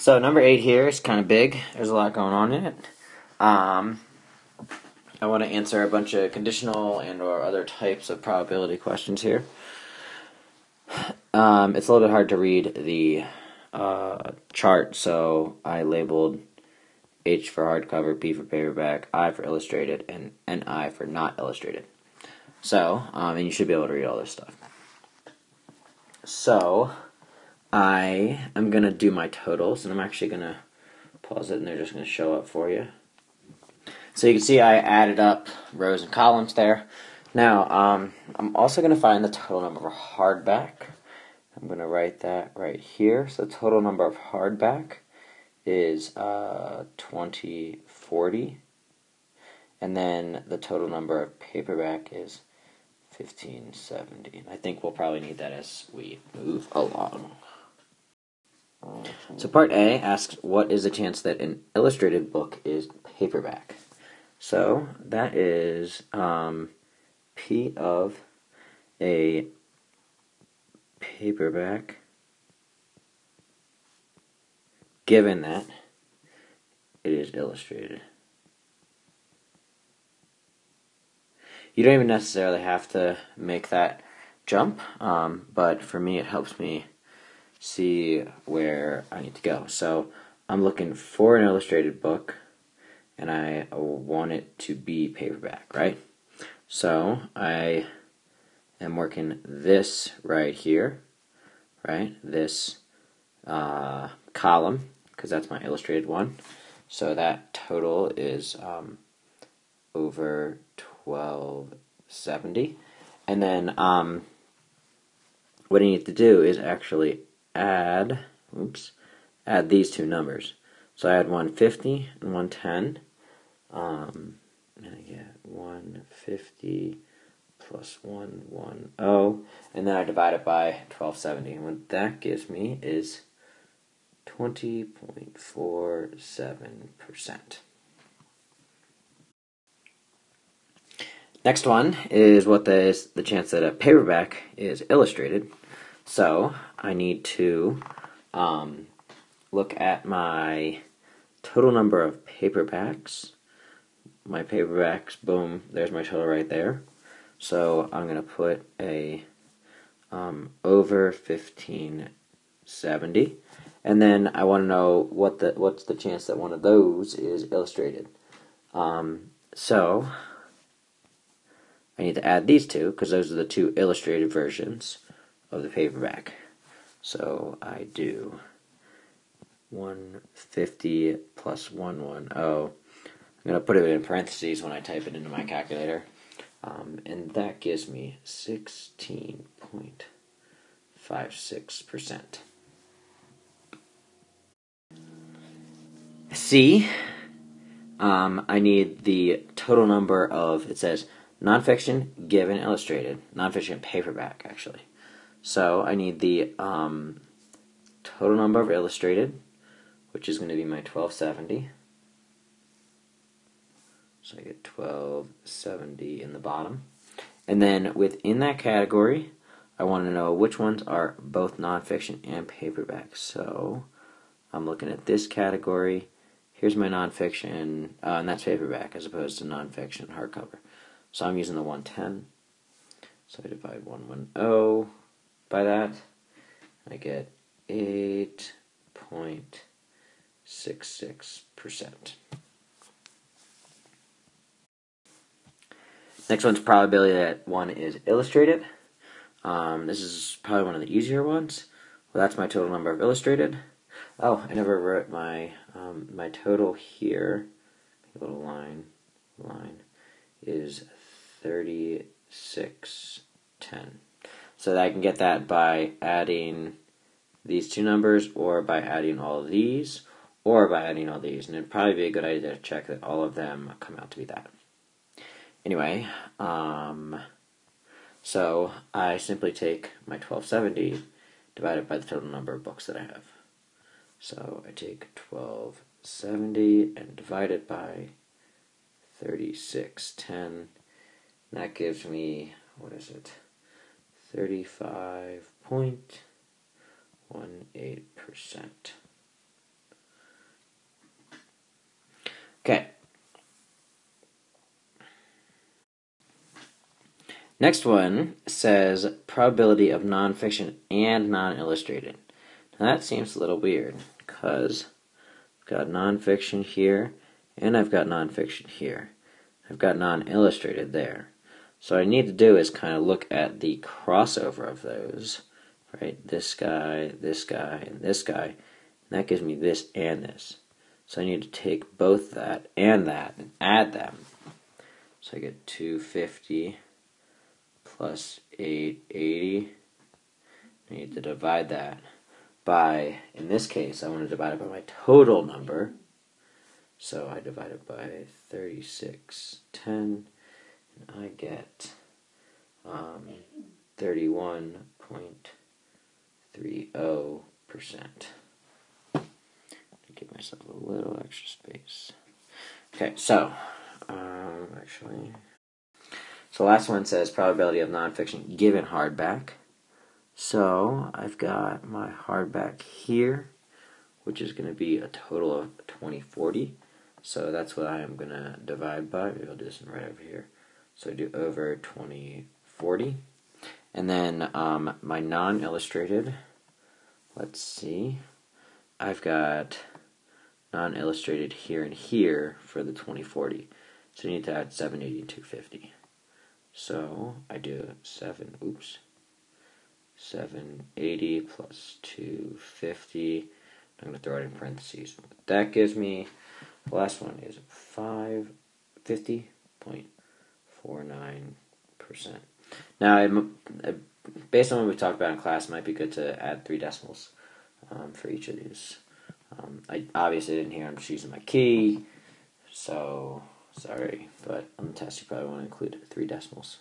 So number eight here is kind of big. There's a lot going on in it. Um, I want to answer a bunch of conditional and or other types of probability questions here. Um, it's a little bit hard to read the uh, chart, so I labeled H for hardcover, P for paperback, I for illustrated, and NI for not illustrated. So, um, and you should be able to read all this stuff. So, I am going to do my totals, and I'm actually going to pause it, and they're just going to show up for you. So you can see I added up rows and columns there. Now, um, I'm also going to find the total number of hardback. I'm going to write that right here. So the total number of hardback is uh, 2040. And then the total number of paperback is 1570. I think we'll probably need that as we move along. So part A asks, what is the chance that an illustrated book is paperback? So that is um, P of a paperback given that it is illustrated. You don't even necessarily have to make that jump, um, but for me it helps me see where I need to go. So I'm looking for an illustrated book and I want it to be paperback, right? So I am working this right here, right? This uh, column, because that's my illustrated one. So that total is um, over 1270. And then um, what I need to do is actually add, oops, add these two numbers. So I add 150 and 110. Um, and I get 150 plus 110. And then I divide it by 1270. And what that gives me is 20.47%. Next one is what the, is the chance that a paperback is illustrated. So I need to um, look at my total number of paperbacks. My paperbacks, boom, there's my total right there. So I'm going to put a um, over 1570. And then I want to know what the what's the chance that one of those is illustrated. Um, so I need to add these two because those are the two illustrated versions of the paperback. So I do 150 plus 110. I'm going to put it in parentheses when I type it into my calculator. Um, and that gives me 16.56%. C, um, I need the total number of, it says nonfiction, given, illustrated. Nonfiction paperback, actually. So I need the um, total number of illustrated, which is going to be my 1270. So I get 1270 in the bottom. And then within that category, I want to know which ones are both nonfiction and paperback. So I'm looking at this category. Here's my nonfiction, uh, and that's paperback as opposed to nonfiction hardcover. So I'm using the 110. So I divide 110 by that. I get 8.66%. Next one's probability that one is illustrated. Um, this is probably one of the easier ones. Well, that's my total number of illustrated. Oh, I never wrote my um, my total here. A little line, line is thirty six ten. So I can get that by adding these two numbers, or by adding all of these, or by adding all these. And it'd probably be a good idea to check that all of them come out to be that. Anyway, um, so I simply take my 1270 divided by the total number of books that I have. So I take 1270 and divide it by 3610. That gives me, what is it? 35.18%. Okay. Next one says probability of nonfiction and non illustrated. Now that seems a little weird because I've got nonfiction here and I've got nonfiction here. I've got non illustrated there. So what I need to do is kind of look at the crossover of those, right? This guy, this guy, and this guy. And that gives me this and this. So I need to take both that and that and add them. So I get 250 plus 880. I need to divide that by, in this case, I want to divide it by my total number. So I divide it by 3610, and I get um, 31.30%. Give myself a little extra space. Okay, so, um, actually, so last one says probability of nonfiction given hardback. So I've got my hardback here, which is going to be a total of 2040. So that's what I am going to divide by. Maybe I'll do this right over here. So I do over 2040. And then um, my non-illustrated, let's see, I've got non-illustrated here and here for the 2040. So you need to add 780 and 250. So I do 7, oops, 780 plus 250. I'm going to throw it in parentheses. That gives me the last one is 550.49%. Now, based on what we talked about in class, might be good to add three decimals um, for each of these. Um, I obviously didn't hear I'm just using my key, so sorry, but on the test you probably want to include three decimals.